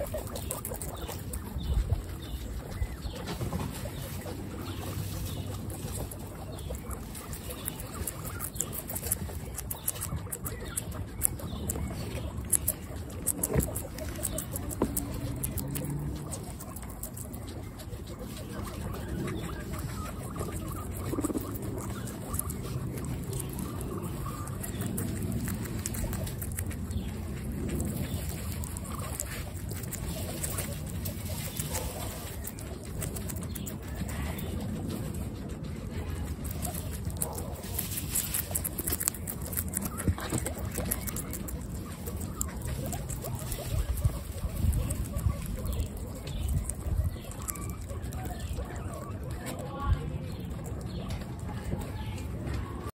よかった。